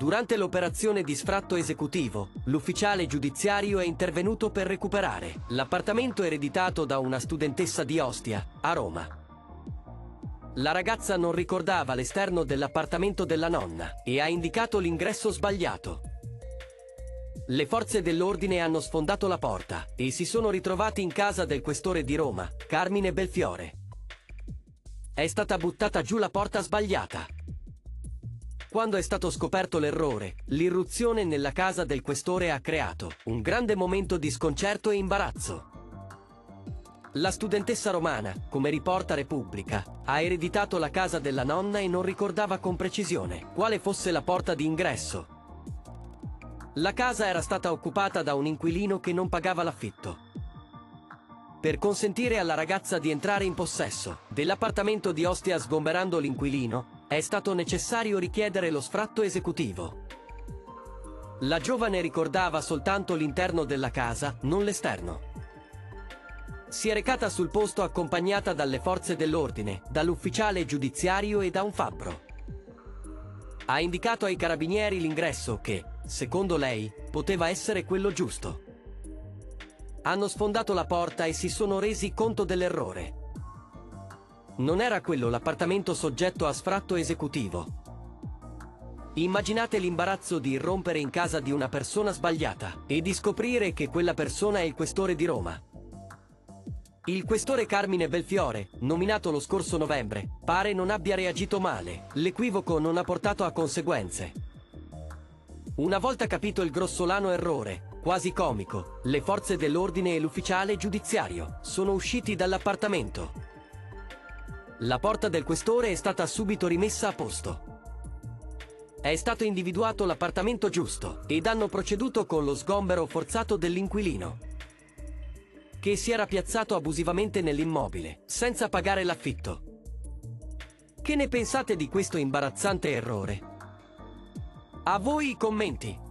Durante l'operazione di sfratto esecutivo, l'ufficiale giudiziario è intervenuto per recuperare l'appartamento ereditato da una studentessa di Ostia, a Roma. La ragazza non ricordava l'esterno dell'appartamento della nonna e ha indicato l'ingresso sbagliato. Le forze dell'ordine hanno sfondato la porta e si sono ritrovati in casa del questore di Roma, Carmine Belfiore. È stata buttata giù la porta sbagliata. Quando è stato scoperto l'errore, l'irruzione nella casa del questore ha creato un grande momento di sconcerto e imbarazzo. La studentessa romana, come riporta Repubblica, ha ereditato la casa della nonna e non ricordava con precisione quale fosse la porta di ingresso. La casa era stata occupata da un inquilino che non pagava l'affitto. Per consentire alla ragazza di entrare in possesso dell'appartamento di Ostia sgomberando l'inquilino, è stato necessario richiedere lo sfratto esecutivo. La giovane ricordava soltanto l'interno della casa, non l'esterno. Si è recata sul posto accompagnata dalle forze dell'ordine, dall'ufficiale giudiziario e da un fabbro. Ha indicato ai carabinieri l'ingresso che, secondo lei, poteva essere quello giusto. Hanno sfondato la porta e si sono resi conto dell'errore. Non era quello l'appartamento soggetto a sfratto esecutivo. Immaginate l'imbarazzo di irrompere in casa di una persona sbagliata e di scoprire che quella persona è il questore di Roma. Il questore Carmine Belfiore, nominato lo scorso novembre, pare non abbia reagito male. L'equivoco non ha portato a conseguenze. Una volta capito il grossolano errore, quasi comico, le forze dell'ordine e l'ufficiale giudiziario sono usciti dall'appartamento. La porta del questore è stata subito rimessa a posto. È stato individuato l'appartamento giusto ed hanno proceduto con lo sgombero forzato dell'inquilino, che si era piazzato abusivamente nell'immobile, senza pagare l'affitto. Che ne pensate di questo imbarazzante errore? A voi i commenti!